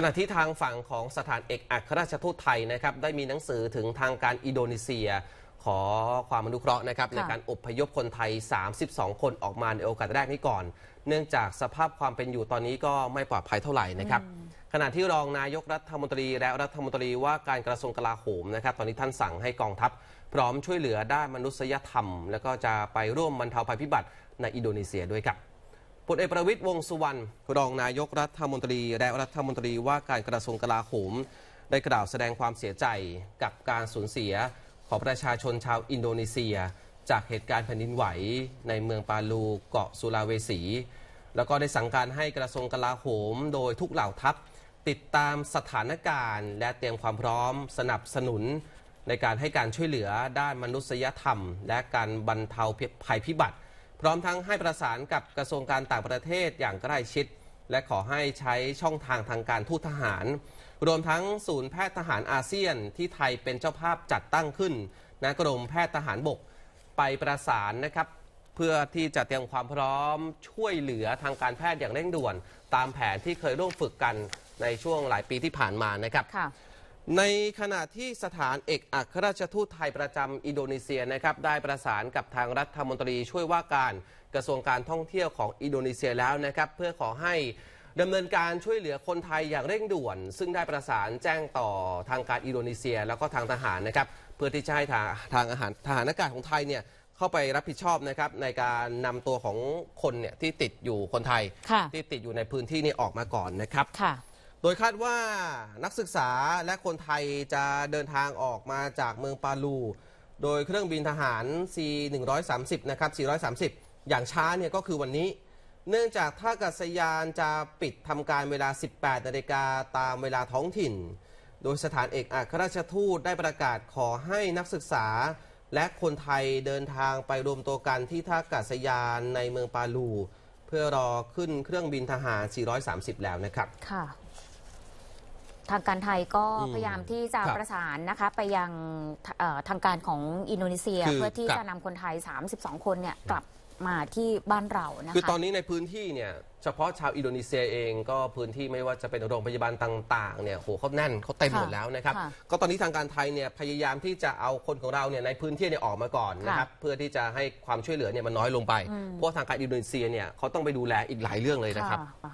ขณะที่ทางฝั่งของสถานเอกอัครราชทูตไทยนะครับได้มีหนังสือถึงทางการอินโดนีเซีย ขอความอนุเคราะห์นะครับในการอพยพคนไทย 32 คนออกมาในโอกาสแรกนี้ก่อน เนื่องจากสภาพความเป็นอยู่ตอนนี้ก็ไม่ปลอดภัยเท่าไหร่นะครับขณะที่รองนายกรัฐมนตรีและรัฐมนตรีว่าการกระทรวงกลาโหมนะครับ ตอนนี้ท่านสั่งให้กองทัพ พร้อมช่วยเหลือด้านมนุษยธรรม แล้วก็จะไปร่วมบรรเทาภัยพิบัติในอินโดนีเซียด้วยครับ พลเอกประวิตยวงสุวรรณรองนายกรัฐมนตรีและรัฐมนตรีว่าการกระทรวงกลาโหม ได้กล่าวแสดงความเสียใจกับการสูญเสียของประชาชนชาวอินโดนีเซีย จากเหตุการณ์แผ่นดินไหวในเมืองปาลูเกาะสุลาเวสี แล้วก็ได้สั่งการให้กระทรวงกลาโหม โดยทุกเหล่าทัพ ติดตามสถานการณ์ และเตรียมความพร้อม สนับสนุน ในการให้การช่วยเหลือด้านมนุษยธรรม และการบรรเทาภัยพิบัติ พร้อมทั้งให้ประสานกับกระทรวงการต่างประเทศอย่างใกล้ชิด และขอให้ใช้ช่องทางทางการทูตทหาร รวมทั้งศูนย์แพทย์ทหารอาเซียนที่ไทยเป็นเจ้าภาพจัดตั้งขึ้นณกรมแพทย์ทหารบกไปประสานนะครับเพื่อที่จะเตรียมความพร้อมช่วยเหลือทางการแพทย์อย่างเร่งด่วน ตามแผนที่เคยร่วมฝึกกันในช่วงหลายปีที่ผ่านมานะครับ ในขณะที่สถานเอกอัครราชทูตไทยประจำอินโดนีเซียนะครับได้ประสานกับทางรัฐมนตรีช่วยว่าการกระทรวงการท่องเที่ยวของอินโดนีเซียแล้วนะครับเพื่อขอให้ดำเนินการช่วยเหลือคนไทยอย่างเร่งด่วน ซึ่งได้ประสานแจ้งต่อทางการอินโดนีเซีย แล้วก็ทางทหารนะครับเพื่อที่จะให้ทางทางอาหารทหารอากาศของไทยเนี่ยเข้าไปรับผิดชอบนะครับในการนำตัวของคนเนี่ยที่ติดอยู่คนไทยค่ะที่ติดอยู่ในพื้นที่นี้ออกมาก่อนนะครับค่ะ โดยคาดว่านักศึกษาและคนไทยจะเดินทางออกมาจากเมืองปาลู โดยเครื่องบินทหาร C130 นะครับ 430 อย่างช้าเนี่ยก็คือวันนี้ เนื่องจากท่าอากาศยานจะปิดทำการเวลา 18 นาฬิกาตามเวลาท้องถิ่น โดยสถานเอกอัครราชทูตได้ประกาศขอให้นักศึกษา และคนไทยเดินทางไปรวมตัวกันที่ท่าอากาศยานในเมืองปาลู เพื่อรอขึ้นเครื่องบินทหาร 430 แล้วนะครับ ค่ะ ทางการไทยก็อืมพยายามที่จะครับประสานนะคะไปยังเอ่อทางการของอินโดนีเซียคือเพื่อที่ครับจะนำคนไทย 32 คนเนี่ยกลับมาที่บ้านเรานะคะคือตอนนี้ในพื้นที่เนี่ยเฉพาะชาวอินโดนีเซียเองก็พื้นที่ไม่ว่าจะเป็นโรงพยาบาลต่างๆเนี่ยโหเขาแน่นเขาเต็มค่ะหมดแล้วนะครับค่ะก็ตอนนี้ทางการไทยเนี่ยพยายามที่จะเอาคนของเราเนี่ยในพื้นที่เนี่ยออกมาก่อนนะครับเพื่อที่จะให้ความช่วยเหลือเนี่ยมันน้อยลงไปอืมเพราะว่าทางการอินโดนีเซียเนี่ยเขาต้องไปดูแลอีกหลายเรื่องเลยนะครับค่ะ